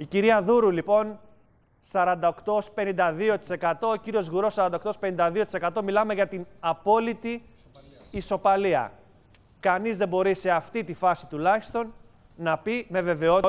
Η κυρία Δούρου λοιπόν 48-52%, ο κύριος Γουρός 48-52%. Μιλάμε για την απόλυτη ισοπαλία. Κανείς δεν μπορεί σε αυτή τη φάση τουλάχιστον να πει με βεβαιότητα